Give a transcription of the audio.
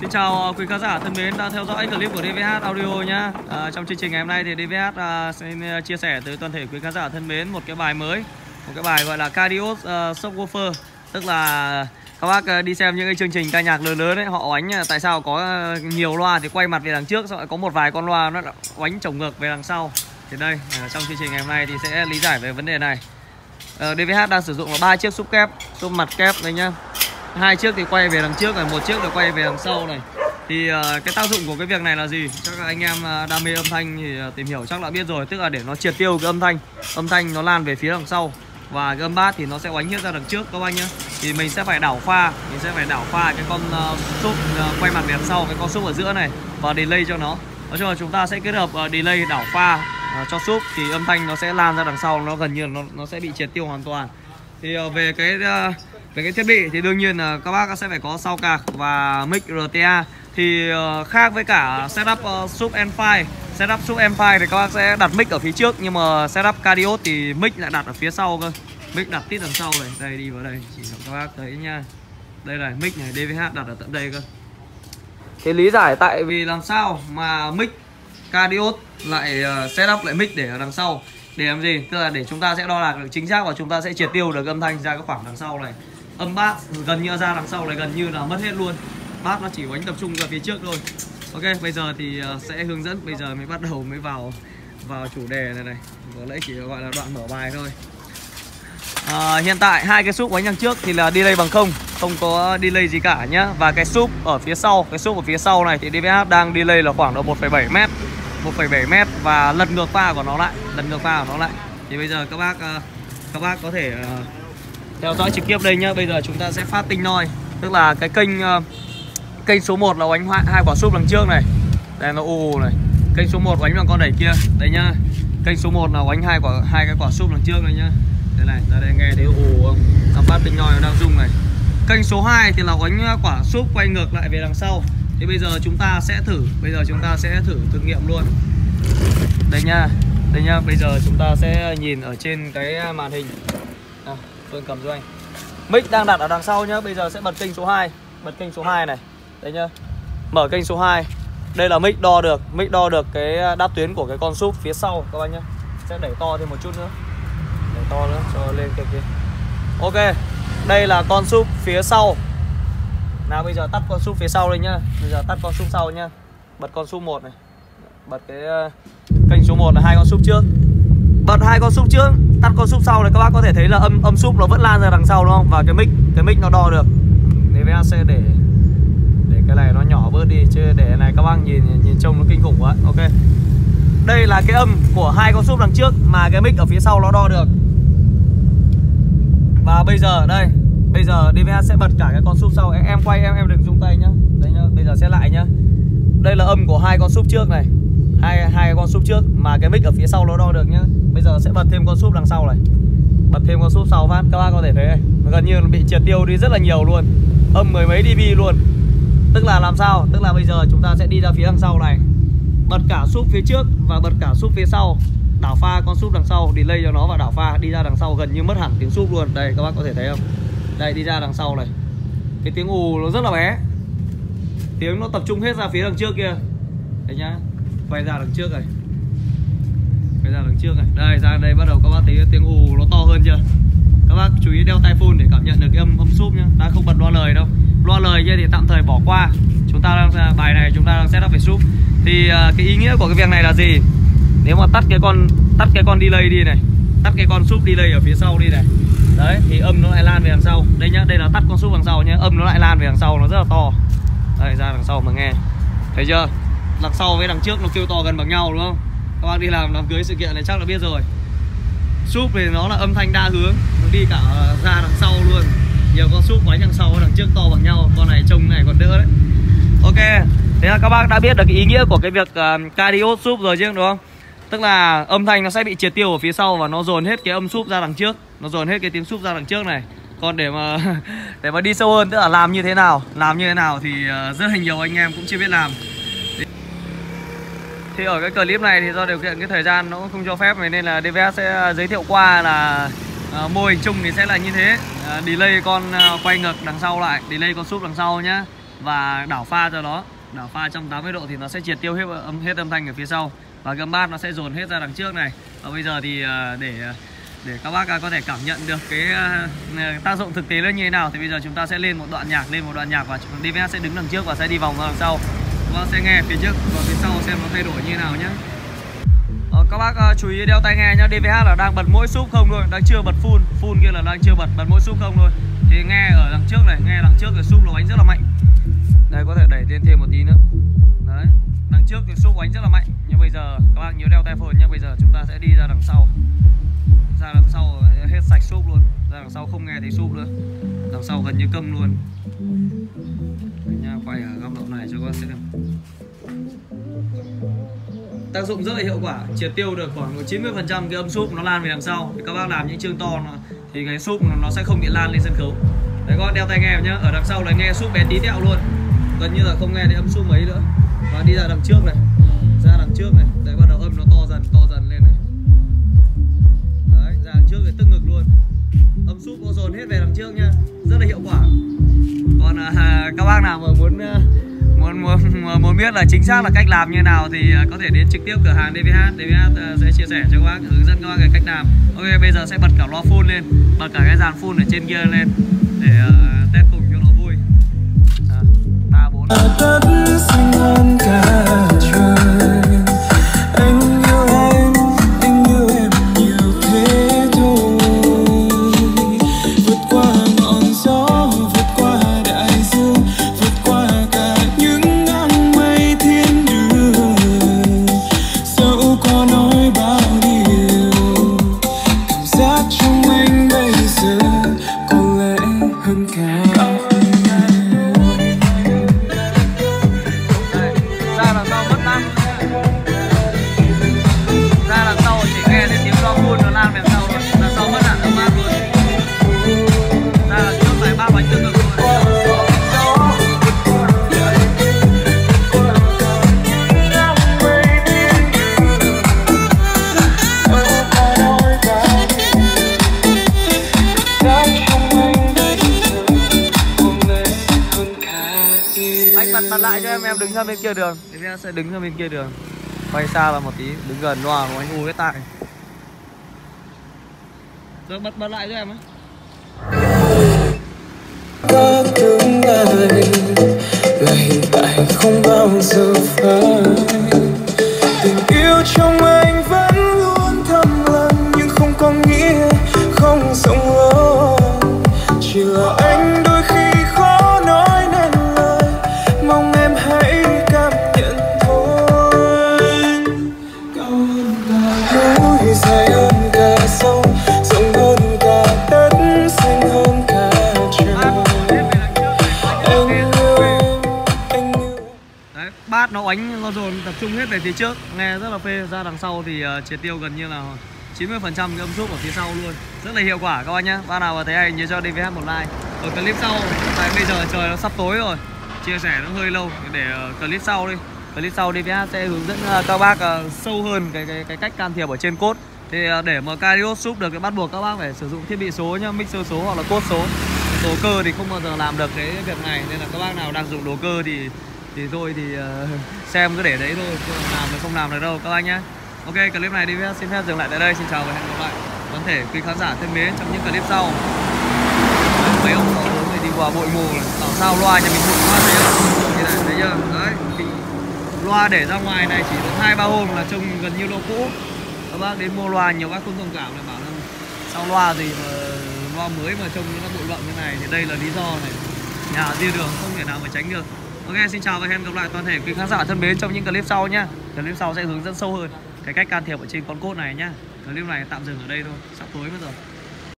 Xin chào ờ, quý khán giả thân mến đang theo dõi clip của DVH Audio nhá. À, trong chương trình ngày hôm nay thì DVH à, ờ, xin chia sẻ tới toàn thể quý khán giả thân mến một cái bài mới, một cái bài gọi là Cardios uh, Subwoofer, tức là các bác đi xem những cái chương trình ca nhạc lớn lớn ấy họ oánh tại sao có nhiều loa thì quay mặt về đằng trước xong có một vài con loa nó oánh chồng ngược về đằng sau. Thì đây trong chương trình ngày hôm nay thì sẽ lý giải về vấn đề này. DVH đang sử dụng là ba chiếc súp kép súp mặt kép đây nhá hai chiếc thì quay về đằng trước này một chiếc được quay về đằng sau này. Thì ờ, cái tác dụng của cái việc này là gì? Chắc là anh em ờ, đam mê âm thanh thì ờ, tìm hiểu chắc là biết rồi tức là để nó triệt tiêu cái âm thanh âm thanh nó lan về phía đằng sau. Và cái âm bát thì nó sẽ oánh hết ra đằng trước các anh nhá. Thì mình sẽ phải đảo pha mình sẽ phải đảo pha cái con uh, súp uh, quay mặt đẹp sau cái con súp ở giữa này và delay cho nó. Nói chung là chúng ta sẽ kết hợp uh, delay đảo pha uh, cho súp thì âm thanh nó sẽ lan ra đằng sau nó gần như nó nó sẽ bị triệt tiêu hoàn toàn. Thì uh, về cái uh, về cái thiết bị thì đương nhiên là các bác sẽ phải có sau cạc và mic RTA thì ờ, khác với cả setup ờ, sub N5 setup sub N5 thì các bác sẽ đặt mic ở phía trước, nhưng mà setup cardio thì mic lại đặt ở phía sau cơ. Mic đặt tít đằng sau này, đây đi vào đây, chỉ cho các bác thấy nha đây này, mic này DVH đặt ở tận đây cơ. Thế lý giải tại vì làm sao mà mic cardio lại ờ, setup lại mic để ở đằng sau. Để làm gì? Tức là để chúng ta sẽ đo đạc được, chính xác và chúng ta sẽ triệt tiêu được âm thanh ra cái khoảng đằng sau này âm bát gần như ra đằng sau này gần như là mất hết luôn. Bát nó chỉ đánh tập trung ra phía trước thôi. Ok bây giờ thì ờ, sẽ hướng dẫn bây giờ mới bắt đầu mới vào vào chủ đề này này. Vừa nãy chỉ gọi là đoạn mở bài thôi. À, hiện tại hai cái súp đánh đằng trước thì là delay bằng không không có delay gì cả nhá. Và cái súp ở phía sau cái súp ở phía sau này thì DVH đang delay là khoảng độ 1,7 m 1,7 m và lật ngược pha của nó lại lật ngược pha của nó lại. Thì bây giờ các bác ờ, các bác có thể theo dõi trực tiếp đây nhá bây giờ chúng ta sẽ phát tinh noi. Tức là cái kênh ờ, kênh số 1 là oánh hai quả súp đằng trước này. Đây nó ù này. Kênh số 1 oánh bằng con đẩy kia. Đây nhá. Kênh số 1 là oánh hai quả hai cái quả súp đằng trước này nhá. Đây này ra đây nghe thấy ù không? Làm phát tinh noi nó đang rung này. Kênh số 2 thì là oánh quả súp quay ngược lại về đằng sau. Thì bây giờ chúng ta sẽ thử bây giờ chúng ta sẽ thử thực nghiệm luôn. Đây nha đây nhá bây giờ chúng ta sẽ nhìn ở trên cái à, màn hình. À, tôi cầm cho anh. Mic đang đặt ở đằng sau nhá, Bây giờ sẽ bật kênh số 2 Bật kênh số 2 này. Đấy nhá. Mở kênh số 2 Đây là mic đo được, Mic đo được cái à, đáp tuyến của cái con súp phía sau các bạn nhá. Sẽ đẩy to thêm một chút nữa. Đẩy to nữa, cho lên kia kia. Ok, Đây là con súp phía sau. Nào, bây giờ tắt con súp phía sau đây nhá. Bây giờ tắt con súp sau nhá. Bật con súp 1 này. Bật cái à, kênh số 1 là hai con súp trước. Bật hai con súp trước Tắt con súp sau này các bác có thể thấy là âm âm súp nó vẫn lan ra đằng sau đúng không? Và cái mic cái mic nó đo được DVA sẽ để để cái này nó nhỏ bớt đi chứ để này các bác nhìn nhìn trông nó kinh khủng quá. Ok. Đây là cái âm của hai con súp đằng trước mà cái mic ở phía sau nó đo được. Và bây giờ đây, bây giờ DVA sẽ bật cả cái con súp sau. Em, em quay em em đừng rung tay nhá. Đây nhá, bây giờ sẽ lại nhá. Đây là âm của hai con súp trước này hai hai con súp trước, mà cái mic ở phía sau nó đo được nhá. Bây giờ sẽ bật thêm con súp đằng sau này. Bật thêm con súp sau phát, các bác có thể thấy này. Gần như nó bị triệt tiêu đi rất là nhiều luôn. Âm mười mấy dB luôn. Tức là làm sao? Tức là bây giờ chúng ta sẽ đi ra phía đằng sau này. Bật cả súp phía trước và bật cả súp phía sau. Đảo pha con súp đằng sau, delay cho nó và đảo pha, đi ra đằng sau gần như mất hẳn tiếng súp luôn. Đây, các bác có thể thấy không? Đây, đi ra đằng sau này. Cái tiếng ù nó rất là bé. Tiếng nó tập trung hết ra phía đằng trước kia. Đấy nhá quay ra đằng trước này. Quay ra đằng trước này. Đây ra đây bắt đầu các bác thấy tiếng ù nó to hơn chưa? Các bác chú ý đeo tai phone để cảm nhận được cái âm âm súp nhá. Đang không bật loa lời đâu. Loa lời kia thì tạm thời bỏ qua. Chúng ta đang à, bài này chúng ta đang setup về súp. Thì uh, cái ý nghĩa của cái việc này là gì? Nếu mà tắt cái con tắt cái con delay đi này tắt cái con súp delay ở phía sau đi này đấy thì âm nó lại lan về đằng sau. Đây nhá đây là tắt con súp đằng sau nhá. Âm nó lại lan về đằng sau nó rất là to. Đây ra đằng sau mà nghe. Thấy chưa? Đằng sau với đằng trước nó kêu to gần bằng nhau đúng không? Các bác đi làm đám cưới sự kiện này chắc là biết rồi. Súp thì nó là âm thanh đa hướng nó đi cả ra đằng sau luôn. Nhiều con súp quánh đằng sau đằng trước to bằng nhau con này trông này còn đỡ đấy. Ok thế là các bác đã biết được cái ý nghĩa của cái việc uh, cardio súp rồi chứ đúng không? Tức là âm thanh nó sẽ bị triệt tiêu ở phía sau và nó dồn hết cái âm súp ra đằng trước. Nó dồn hết cái tiếng súp ra đằng trước này. Còn để mà để mà đi sâu hơn tức là làm như thế nào làm như thế nào thì uh, rất là nhiều anh em cũng chưa biết làm thì ở cái clip này thì do điều kiện cái thời gian nó cũng không cho phép nên là DVS sẽ à, giới thiệu qua là uh, mô hình chung thì sẽ là như thế. Uh, delay con uh, quay ngược đằng sau lại delay con súp đằng sau nhá và đảo pha cho nó. Đảo pha 180 độ thì nó sẽ triệt tiêu hết âm hết âm thanh ở phía sau và gầm bát nó sẽ dồn hết ra đằng trước này. Và bây giờ thì để để các bác có thể cảm nhận được cái tác dụng thực tế nó như thế nào thì bây giờ chúng ta sẽ lên một đoạn nhạc lên một đoạn nhạc và DVS sẽ đứng đằng trước và sẽ đi vòng ra đằng sau bác sẽ nghe phía trước. Và phía sau xem nó thay đổi như thế nào nhé Ờ, các bác uh, chú ý đeo tai nghe nhá. DVH là đang bật mỗi súp không thôi đang chưa bật full full kia là đang chưa bật bật mỗi súp không thôi. Thì nghe ở đằng trước này nghe đằng trước cái súp nó đánh rất là mạnh. Đây có thể đẩy lên thêm một tí nữa. Đấy đằng trước thì súp đánh rất là mạnh. Nhưng bây giờ các bác nhớ đeo tai phone nhé bây giờ chúng ta sẽ đi ra đằng sau. Ra đằng sau hết sạch súp luôn. Ra đằng sau không nghe thấy súp nữa. Đằng sau gần như câm luôn quay này cho các bác xem tác dụng rất là hiệu quả triệt tiêu được khoảng 90 phần trăm cái âm súp nó lan về đằng sau. Thì các bác làm những chương to nó, thì cái súp nó, nó sẽ không bị lan lên sân khấu. Đấy các bác đeo tai nghe nhá. Ở đằng sau là nghe súp bé tí tẹo luôn. Gần như là không nghe thấy âm súp mấy nữa. Và đi ra đằng trước này. Ra đằng trước này. Đấy bắt đầu âm nó to dần to dần lên này. Đấy ra đằng trước thì tức ngực luôn. Âm súp có dồn hết về đằng trước nhá. Rất là hiệu quả. Còn à, các bác nào mà muốn à, muốn muốn biết là chính xác là cách làm như nào thì à, có thể đến trực tiếp cửa hàng DVH DVH à, sẽ chia sẻ cho các bác hướng dẫn các bác cái cách làm. Ok bây giờ sẽ bật cả loa full lên bật cả cái dàn full ở trên kia lên để uh, test cùng cho nó vui. À, ba bốn. Em em đứng ra bên kia đường. Thì em sẽ đứng ra bên kia đường. Quay xa vào một tí, đứng gần loa của anh u cái tại. Được bật bật lại cho em ấy có tương lai là hiện tại không bao giờ phai. Tình yêu trong anh nó oánh nó dồn tập trung hết về phía trước. Nghe rất là phê. Ra đằng sau thì uh, triệt tiêu gần như là 90% cái âm súp ở phía sau luôn. Rất là hiệu quả các bạn nhé bạn nào mà thấy hay nhớ cho DVH một like. Ở clip sau tại bây giờ trời nó sắp tối rồi. Chia sẻ nó hơi lâu. Để uh, clip sau đi. Clip sau DVH sẽ hướng dẫn uh, các bác uh, sâu hơn cái, cái cái cách can thiệp ở trên cốt. Thì uh, để mà Carios súp được thì bắt buộc các bác phải sử dụng thiết bị số nhá mixer số hoặc là cốt số. Đồ cơ thì không bao giờ làm được cái việc này. Nên là các bác nào đang dùng đồ cơ thì thì thôi thì uh, xem cứ để đấy thôi chứ làm được không làm được đâu các anh nhé ok clip này đi xin phép dừng lại tại đây xin chào và hẹn gặp lại. Có thể quý khán giả thân mến trong những clip sau. Mấy ông sáu bốn này đi qua bụi mù này bảo sao loa nhà mình bụi quá thế như này thấy chưa? Đấy. Thì loa để ra ngoài này chỉ được hai ba hôm là trông gần như lô cũ. Các bác đến mua loa nhiều bác không thông cảm là bảo là sao loa gì mà loa mới mà trông nó bụi bặm như này thì đây là lý do này. Nhà riêng đường không thể nào mà tránh được. Ok xin chào và hẹn gặp lại toàn thể quý khán giả thân mến trong những clip sau nhá. Clip sau sẽ hướng dẫn sâu hơn cái cách can thiệp ở trên con cốt này nhá. Clip này tạm dừng ở đây thôi, sắp tối mất rồi.